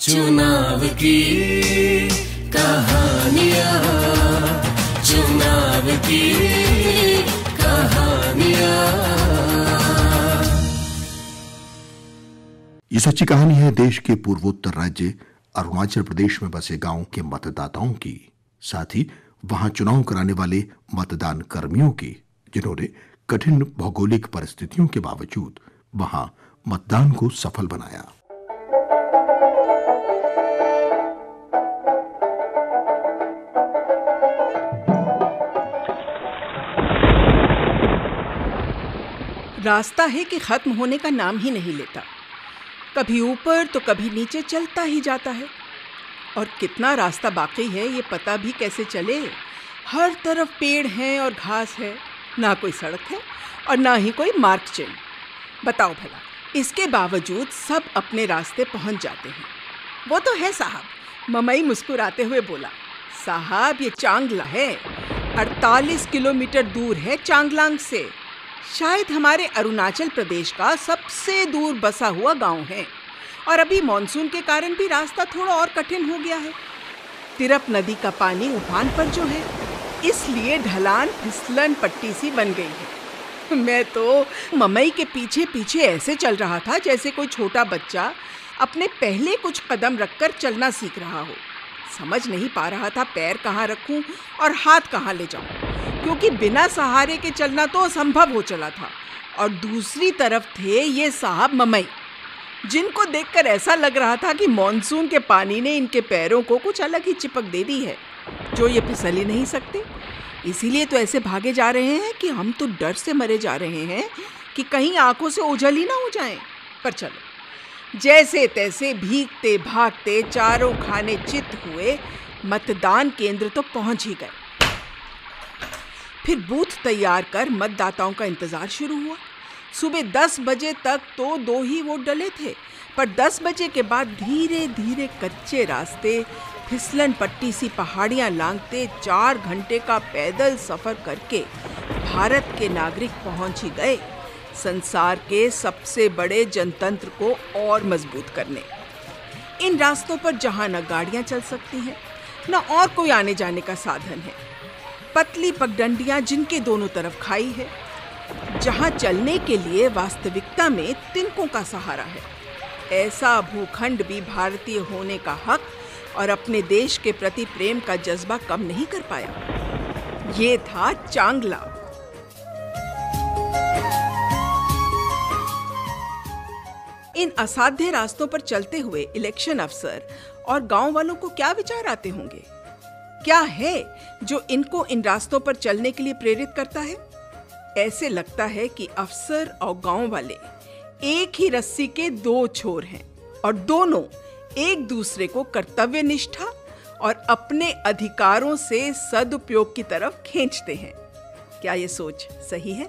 चुनाव की कहानियाँ, चुनाव की ये सच्ची कहानी है देश के पूर्वोत्तर राज्य, अरुणाचल प्रदेश में बसे गाँव के मतदाताओं की। साथ ही वहाँ चुनाव कराने वाले मतदान कर्मियों की, जिन्होंने कठिन भौगोलिक परिस्थितियों के बावजूद वहाँ मतदान को सफल बनाया। रास्ता है कि खत्म होने का नाम ही नहीं लेता। कभी ऊपर तो कभी नीचे चलता ही जाता है। और कितना रास्ता बाकी है, ये पता भी कैसे चले? हर तरफ़ पेड़ हैं और घास है, ना कोई सड़क है और ना ही कोई मार्ग चिन्ह। बताओ भला, इसके बावजूद सब अपने रास्ते पहुँच जाते हैं। वो तो है साहब, ममई मुस्कुराते हुए बोला, साहब ये चांगला है 48 किलोमीटर दूर है चांगलांग से। शायद हमारे अरुणाचल प्रदेश का सबसे दूर बसा हुआ गाँव है। और अभी मानसून के कारण भी रास्ता थोड़ा और कठिन हो गया है। तिरप नदी का पानी उफान पर जो है, इसलिए ढलान फिसलन पट्टी सी बन गई है। मैं तो ममई के पीछे पीछे ऐसे चल रहा था जैसे कोई छोटा बच्चा अपने पहले कुछ कदम रखकर चलना सीख रहा हो। समझ नहीं पा रहा था पैर कहाँ रखूँ और हाथ कहाँ ले जाऊँ। क्योंकि बिना सहारे के चलना तो असंभव हो चला था। और दूसरी तरफ़ थे ये साहब ममई, जिनको देखकर ऐसा लग रहा था कि मानसून के पानी ने इनके पैरों को कुछ अलग ही चिपक दे दी है, जो ये फिसल ही नहीं सकते। इसीलिए तो ऐसे भागे जा रहे हैं कि हम तो डर से मरे जा रहे हैं कि कहीं आँखों से ओझल ही ना हो जाएँ। पर चलो, जैसे तैसे भीगते भागते चारों खाने चित हुए, मतदान केंद्र तो पहुँच ही गए। फिर बूथ तैयार कर मतदाताओं का इंतज़ार शुरू हुआ। सुबह दस बजे तक तो दो ही वोट डले थे, पर दस बजे के बाद धीरे धीरे कच्चे रास्ते, फिसलन पट्टी सी पहाड़ियाँ लांगते चार घंटे का पैदल सफ़र करके भारत के नागरिक पहुँच ही गए संसार के सबसे बड़े जनतंत्र को और मज़बूत करने। इन रास्तों पर जहाँ न गाड़ियाँ चल सकती हैं, न और कोई आने जाने का साधन है। पतली पगडंडियाँ जिनके दोनों तरफ़ खाई है, जहाँ चलने के लिए वास्तविकता में तिनकों का सहारा है। ऐसा भूखंड भी भारतीय होने का हक और अपने देश के प्रति प्रेम का जज्बा कम नहीं कर पाया। ये था चांगला। इन असाध्य रास्तों पर चलते हुए इलेक्शन अफसर और गाँव वालों को क्या विचार आते होंगे? क्या है जो इनको इन रास्तों पर चलने के लिए प्रेरित करता है? ऐसे लगता है कि अफसर और गाँव वाले एक ही रस्सी के दो छोर हैं और दोनों एक दूसरे को कर्तव्य निष्ठा और अपने अधिकारों से सदुपयोग की तरफ़ खींचते हैं। क्या ये सोच सही है?